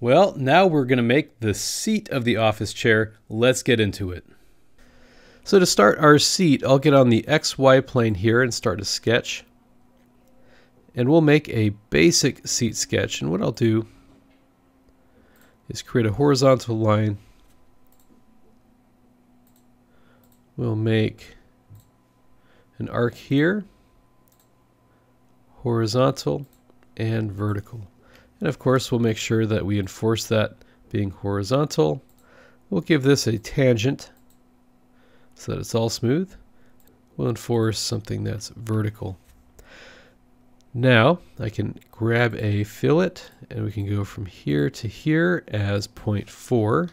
Well, now we're going to make the seat of the office chair. Let's get into it. So to start our seat, I'll get on the XY plane here and start a sketch. And we'll make a basic seat sketch. And what I'll do is create a horizontal line. We'll make an arc here, horizontal, and vertical. And of course, we'll make sure that we enforce that being horizontal. We'll give this a tangent so that it's all smooth. We'll enforce something that's vertical. Now I can grab a fillet and we can go from here to here as 0.4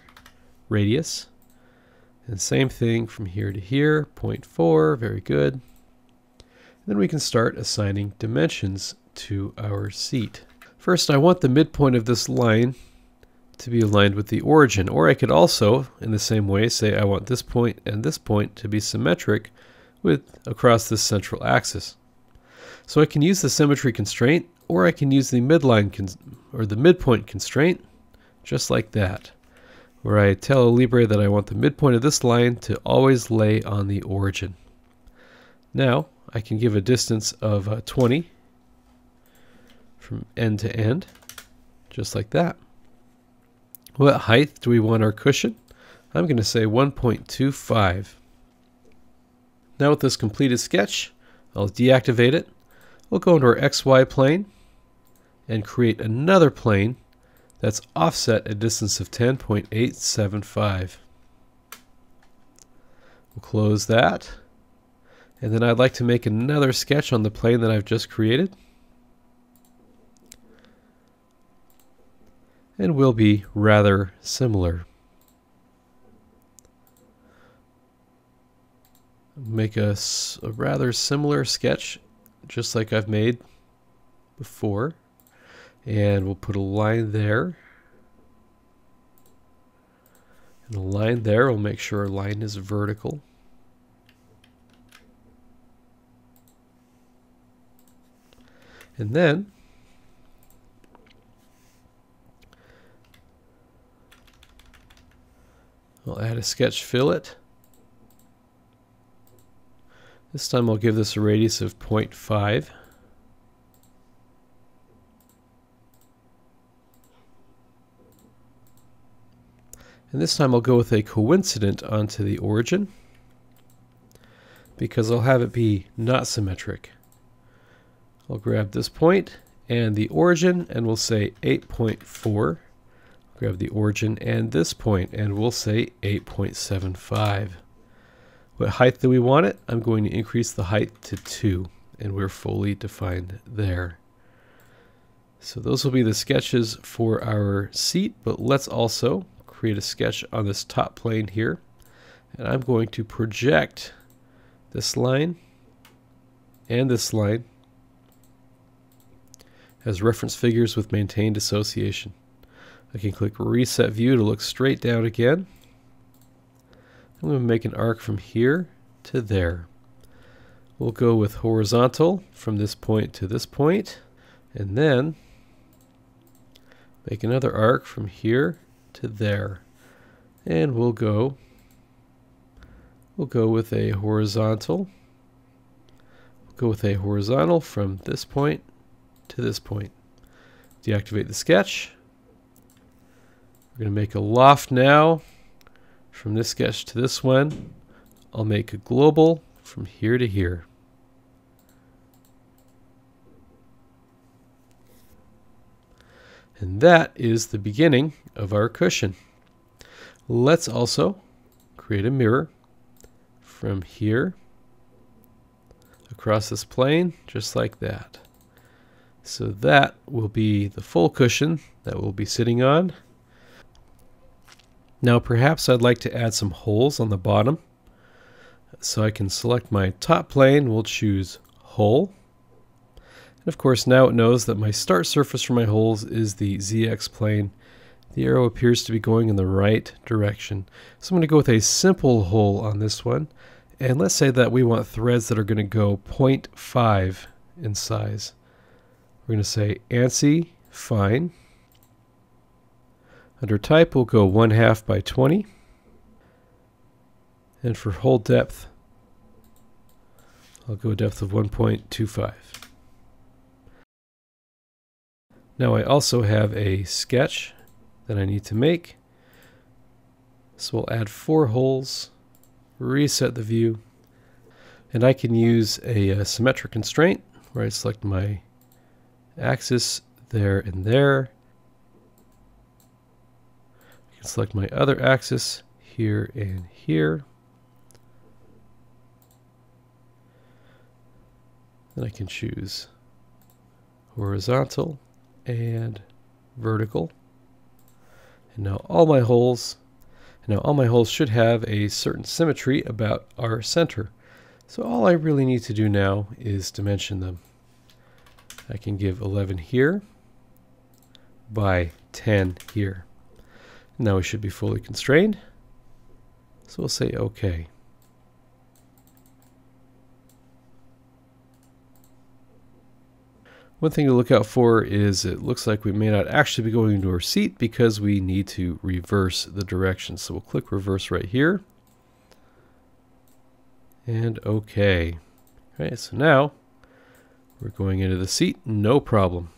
radius. And same thing from here to here, 0.4, very good. Then we can start assigning dimensions to our seat. First, I want the midpoint of this line to be aligned with the origin, or I could also, in the same way, say I want this point and this point to be symmetric with across this central axis. So I can use the symmetry constraint, or I can use the midline or the midpoint constraint, just like that, where I tell Alibre that I want the midpoint of this line to always lay on the origin. Now I can give a distance of uh, 20 from end to end, just like that. What height do we want our cushion? I'm going to say 1.25. Now with this completed sketch, I'll deactivate it. We'll go into our XY plane and create another plane that's offset a distance of 10.875. We'll close that. And then I'd like to make another sketch on the plane that I've just created. And will be rather similar. Make a, a rather similar sketch just like I've made before. And we'll put a line there. And a line there we'll make sure our line is vertical. And then I'll add a sketch fillet. This time I'll give this a radius of 0.5. And this time I'll go with a coincident onto the origin because I'll have it be not symmetric. I'll grab this point and the origin and we'll say 8.4 grab the origin and this point and we'll say 8.75. What height do we want it? I'm going to increase the height to 2 and we're fully defined there. So those will be the sketches for our seat, but let's also create a sketch on this top plane here. And I'm going to project this line and this line as reference figures with maintained association. I can click reset view to look straight down again. I'm going to make an arc from here to there. We'll go with horizontal from this point to this point and then make another arc from here to there. And we'll go we'll go with a horizontal. We'll go with a horizontal from this point to this point. Deactivate the sketch we're going to make a loft now from this sketch to this one. I'll make a global from here to here. And that is the beginning of our cushion. Let's also create a mirror from here across this plane, just like that. So that will be the full cushion that we'll be sitting on. Now perhaps I'd like to add some holes on the bottom. So I can select my top plane, we'll choose hole. And of course now it knows that my start surface for my holes is the ZX plane. The arrow appears to be going in the right direction. So I'm going to go with a simple hole on this one. And let's say that we want threads that are going to go 0.5 in size. We're going to say ANSI fine Under type, we'll go 1 half by 20. And for hole depth, I'll go a depth of 1.25. Now I also have a sketch that I need to make. So we'll add four holes, reset the view, and I can use a, a symmetric constraint where I select my axis there and there. Select my other axis here and here. Then I can choose horizontal and vertical. And now all my holes, now all my holes should have a certain symmetry about our center. So all I really need to do now is dimension them. I can give 11 here by 10 here. Now we should be fully constrained. So we'll say OK. One thing to look out for is it looks like we may not actually be going into our seat because we need to reverse the direction. So we'll click reverse right here. And OK. All right, so now we're going into the seat, no problem.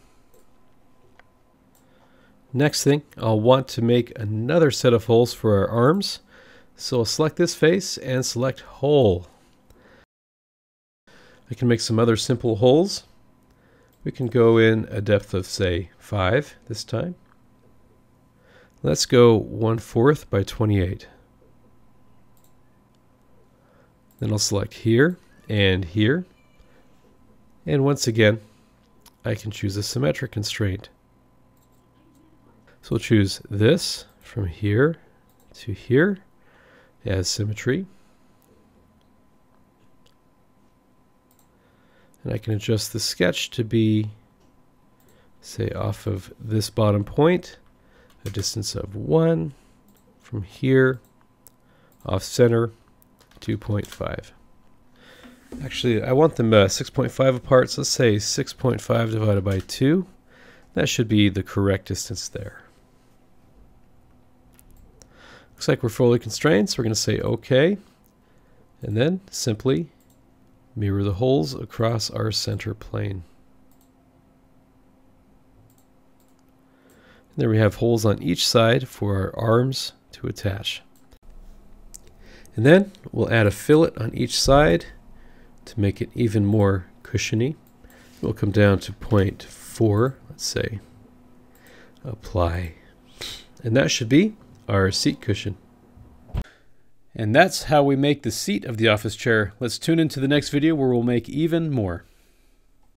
Next thing, I'll want to make another set of holes for our arms. So I'll select this face and select hole. I can make some other simple holes. We can go in a depth of, say, 5 this time. Let's go 1 fourth by 28. Then I'll select here and here. And once again, I can choose a symmetric constraint. So we'll choose this from here to here as symmetry. And I can adjust the sketch to be, say, off of this bottom point, a distance of 1 from here, off center, 2.5. Actually, I want them uh, 6.5 apart, so let's say 6.5 divided by 2. That should be the correct distance there. Looks like we're fully constrained, so we're going to say OK. And then simply Mirror the holes across our center plane. And there we have holes on each side for our arms to attach. And then we'll add a fillet on each side to make it even more cushiony. We'll come down to point four, let's say, apply. And that should be our seat cushion. And that's how we make the seat of the office chair. Let's tune into the next video where we'll make even more.